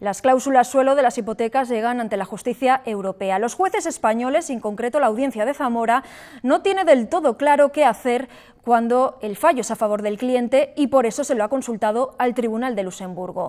Las cláusulas suelo de las hipotecas llegan ante la justicia europea. Los jueces españoles, en concreto la audiencia de Zamora, no tiene del todo claro qué hacer cuando el fallo es a favor del cliente y por eso se lo ha consultado al Tribunal de Luxemburgo.